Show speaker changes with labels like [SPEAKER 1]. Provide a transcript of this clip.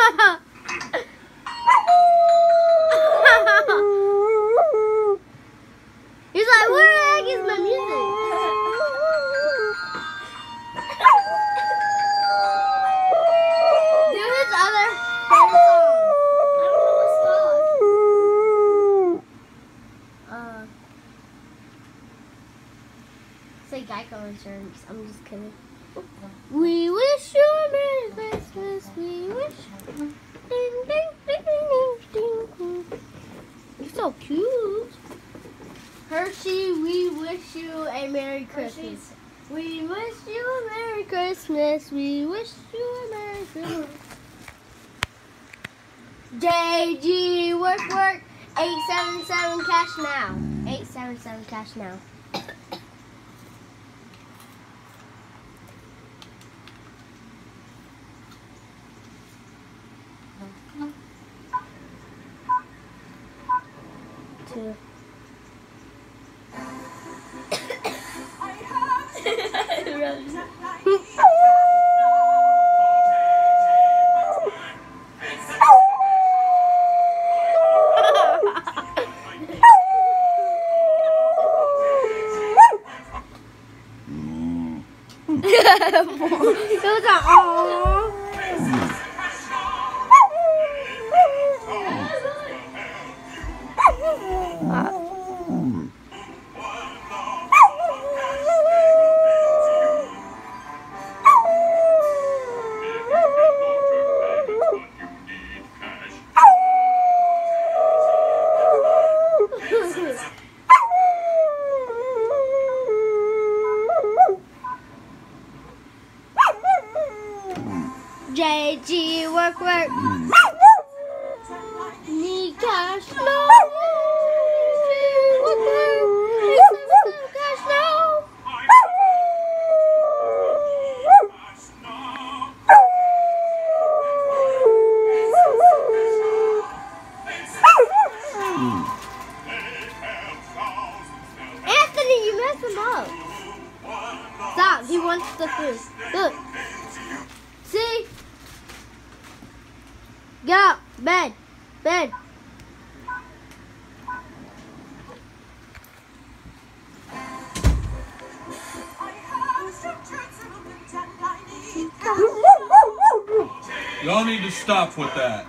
[SPEAKER 1] He's like, where the heck is my music? Do his other song. Uh, say Geico Insurance. I'm just kidding. We You're so cute. Hershey, we wish you a Merry Christmas. We wish you a Merry Christmas. We wish you a Merry Christmas. JG, work, work. 877 cash now. 877 cash now. Two. It was a. JG work work. Cash flow. Anthony, you messed him up. Stop. He wants the food. Look. See? Get up. Bed. Bed.
[SPEAKER 2] Y'all need to stop with that.